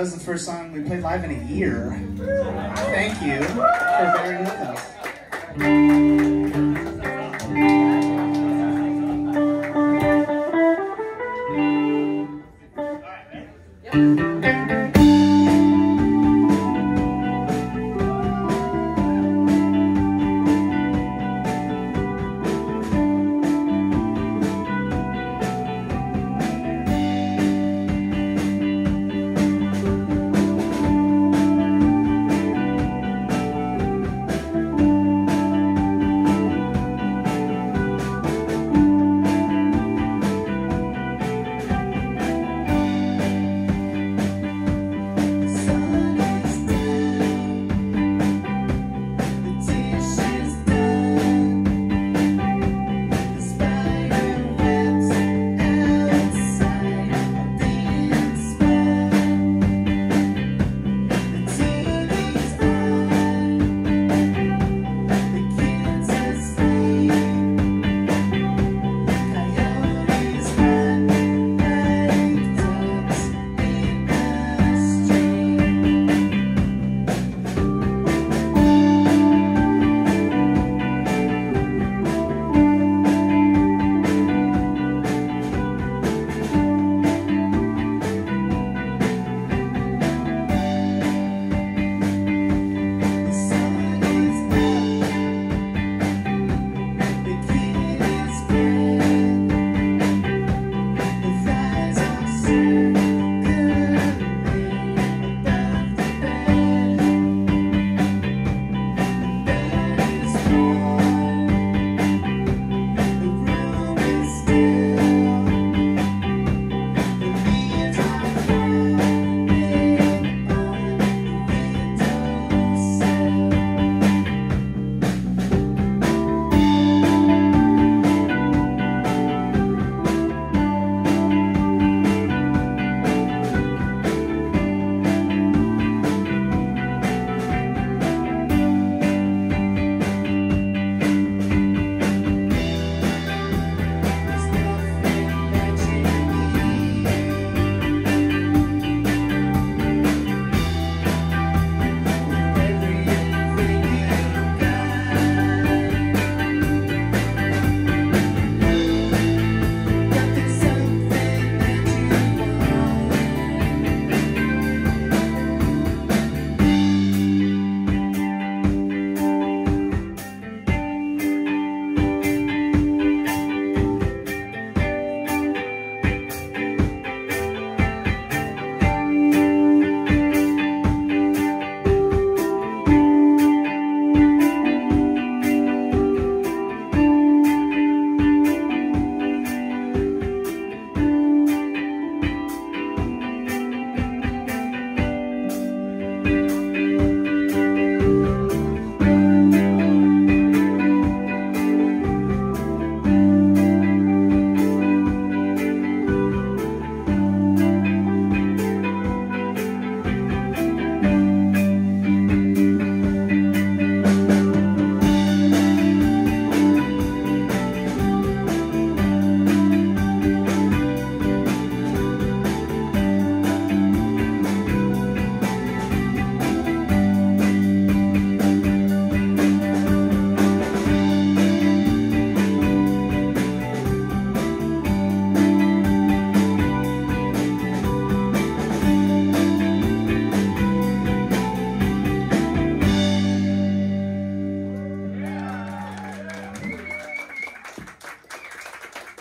That was the first song we played live in a year. Thank you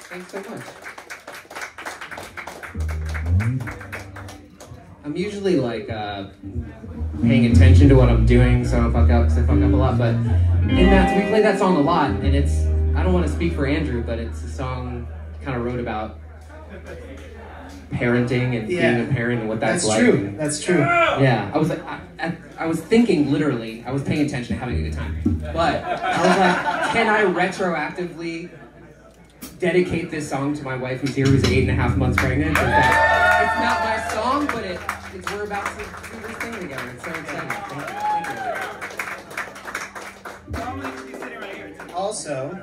Thanks so much. I'm usually like uh, paying attention to what I'm doing, so I don't fuck up because I fuck up a lot. But in that, we play that song a lot, and it's I don't want to speak for Andrew, but it's a song kind of wrote about parenting and Yeah. being a parent and what that's, That's like. That's true. That's true. yeah, I was like, I, I, I was thinking literally, I was paying attention, having a good time. But I was like, can I retroactively dedicate this song to my wife who's here, who's eight and a half months pregnant? Is it's not my song, but it, it's, we're about to do this thing together. It's so exciting. Thank you. Thank you. Also,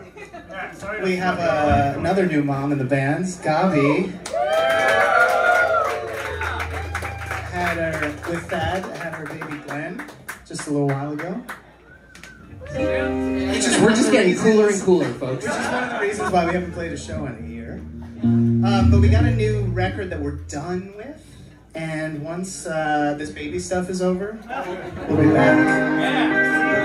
we have uh, another new mom in the band, Gabi. Had had our with Thad had our baby Glenn just a little while ago. It's just, we're just getting cooler and cooler, folks. Which is one of the reasons why we haven't played a show in a year. Um, but we got a new record that we're done with, and once uh, this baby stuff is over, we'll be back. So,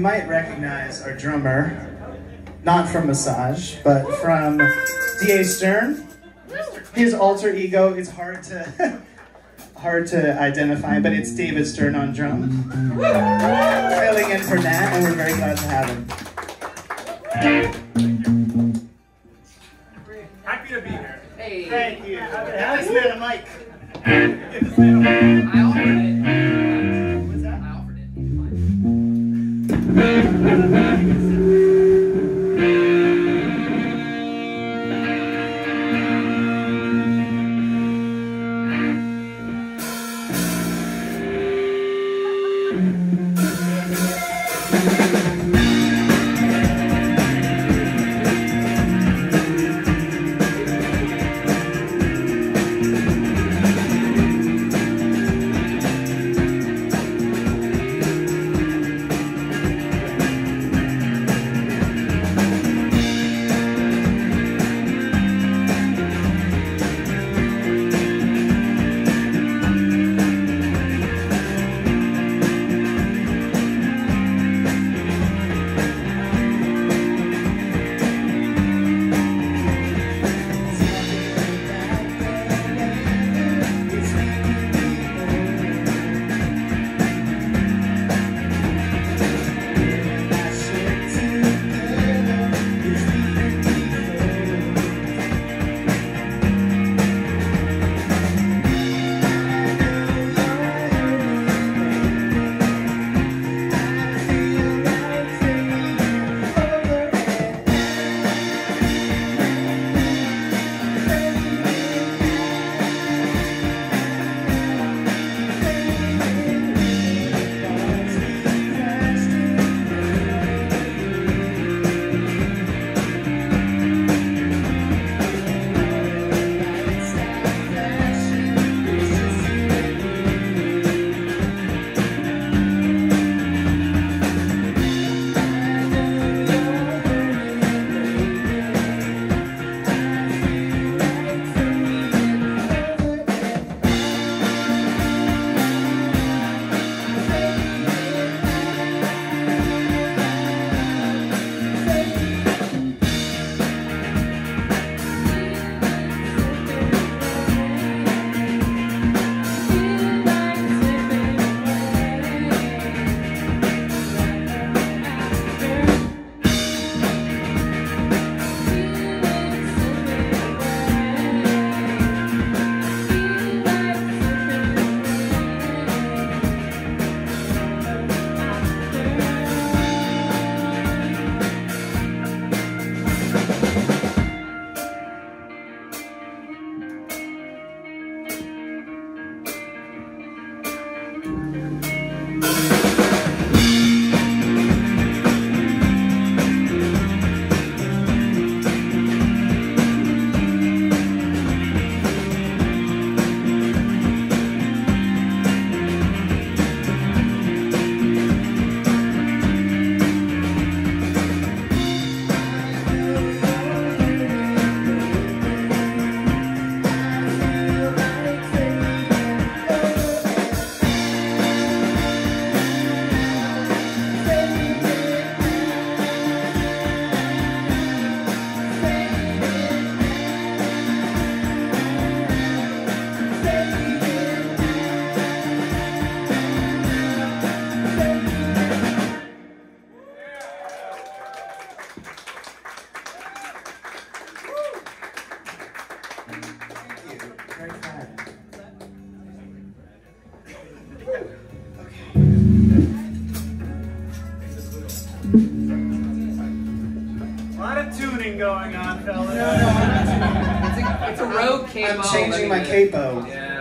might recognize our drummer, not from Massage, but from D.A. Stern. His alter ego is hard to hard to identify, but it's David Stern on drums. Filling in for Nat, and we're very glad to have him. Happy to be here. Hey, Thank you. Have this man a mic. Get this Mm-hmm.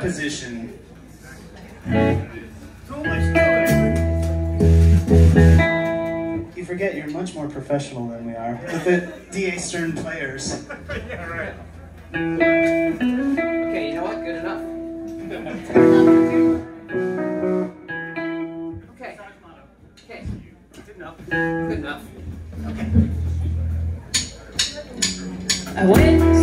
Position. Too much noise. You forget you're much more professional than we are. With the DA Stern players. yeah, right. Okay, you know what? Good enough. Okay. Okay. Good enough. Good enough. Okay. I went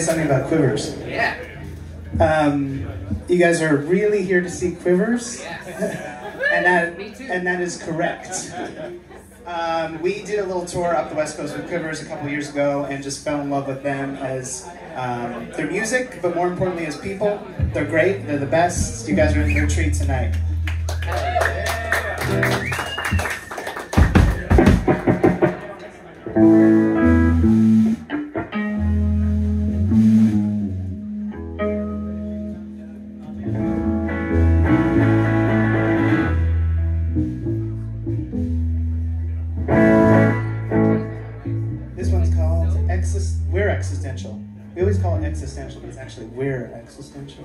say something about quivers. Yeah. Um, you guys are really here to see quivers, Yes. and that Me too. and that is correct. Um, we did a little tour up the west coast with Quivers a couple years ago, and just fell in love with them as um, their music, but more importantly as people. They're great. They're the best. You guys are in for a treat tonight. This actually we're existential,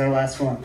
our last one.